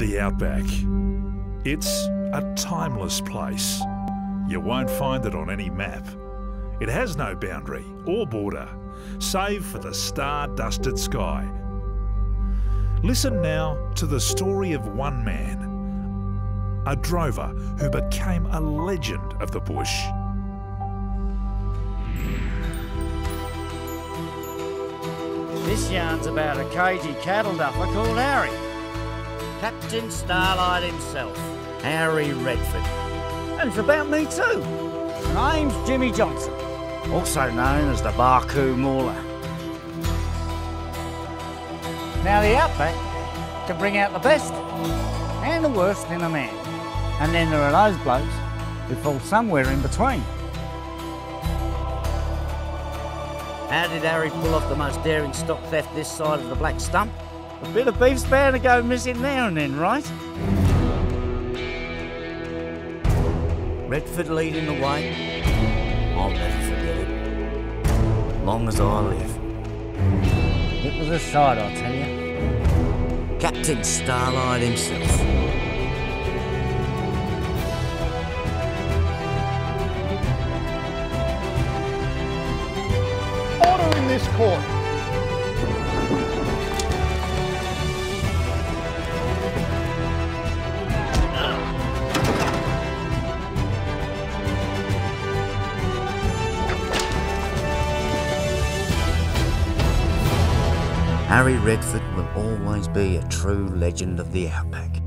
The Outback. It's a timeless place. You won't find it on any map. It has no boundary or border, save for the star dusted sky. Listen now to the story of one man, a drover who became a legend of the bush. This yarn's about a cagey cattle duffer called Harry. Captain Starlight himself, Harry Redford. And it's about me too. My name's Jimmy Johnson, also known as the Barcoo Mauler. Now the Outback can bring out the best and the worst in a man. And then there are those blokes who fall somewhere in between. How did Harry pull off the most daring stock theft this side of the Black Stump? A bit of beef's bound to go missing now and then, right? Redford leading the way. I'll never forget it. Long as I live. It was a sight, I tell you. Captain Starlight himself. Order in this court. Harry Redford will always be a true legend of the Outback.